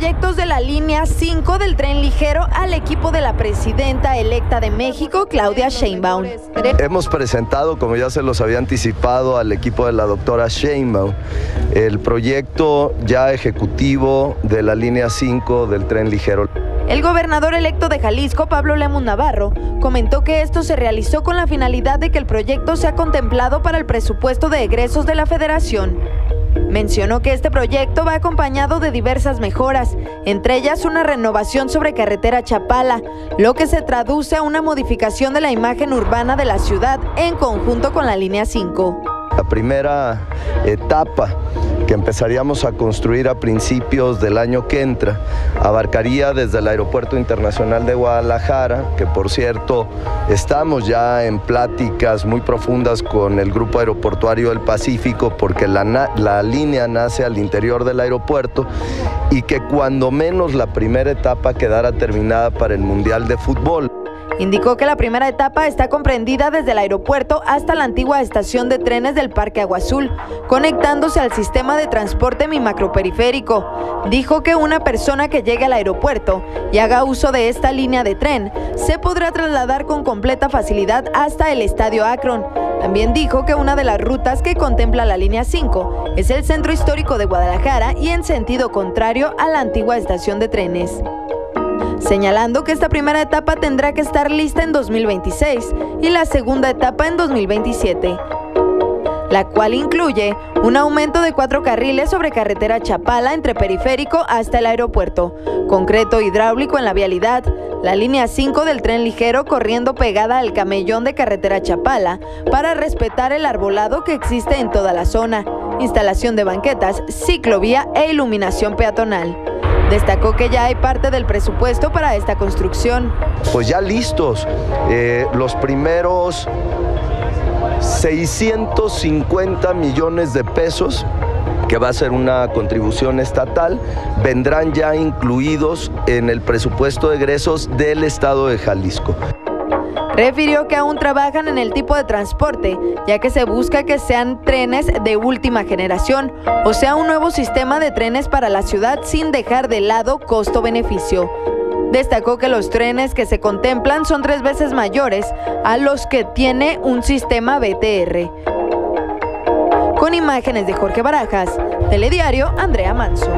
proyectos de la línea 5 del tren ligero al equipo de la presidenta electa de México, Claudia Sheinbaum. Hemos presentado, como ya se los había anticipado, al equipo de la doctora Sheinbaum el proyecto ya ejecutivo de la línea 5 del tren ligero. El gobernador electo de Jalisco, Pablo Lemus Navarro, comentó que esto se realizó con la finalidad de que el proyecto sea contemplado para el presupuesto de egresos de la federación. Mencionó que este proyecto va acompañado de diversas mejoras, entre ellas una renovación sobre carretera Chapala, lo que se traduce a una modificación de la imagen urbana de la ciudad en conjunto con la línea 5. La primera etapa que empezaríamos a construir a principios del año que entra abarcaría desde el Aeropuerto Internacional de Guadalajara, que por cierto estamos ya en pláticas muy profundas con el Grupo Aeroportuario del Pacífico porque la, la línea nace al interior del aeropuerto y que cuando menos la primera etapa quedara terminada para el Mundial de Fútbol. Indicó que la primera etapa está comprendida desde el aeropuerto hasta la antigua estación de trenes del Parque Agua Azul, conectándose al sistema de transporte mi macroperiférico. Dijo que una persona que llegue al aeropuerto y haga uso de esta línea de tren se podrá trasladar con completa facilidad hasta el Estadio Akron. También dijo que una de las rutas que contempla la línea 5 es el centro histórico de Guadalajara y en sentido contrario a la antigua estación de trenes señalando que esta primera etapa tendrá que estar lista en 2026 y la segunda etapa en 2027 la cual incluye un aumento de cuatro carriles sobre carretera Chapala entre periférico hasta el aeropuerto, concreto hidráulico en la vialidad, la línea 5 del tren ligero corriendo pegada al camellón de carretera Chapala para respetar el arbolado que existe en toda la zona, instalación de banquetas, ciclovía e iluminación peatonal. Destacó que ya hay parte del presupuesto para esta construcción. Pues ya listos. Eh, los primeros 650 millones de pesos que va a ser una contribución estatal, vendrán ya incluidos en el presupuesto de egresos del Estado de Jalisco. Refirió que aún trabajan en el tipo de transporte, ya que se busca que sean trenes de última generación, o sea, un nuevo sistema de trenes para la ciudad sin dejar de lado costo-beneficio. Destacó que los trenes que se contemplan son tres veces mayores a los que tiene un sistema BTR. Con imágenes de Jorge Barajas, Telediario Andrea Manso.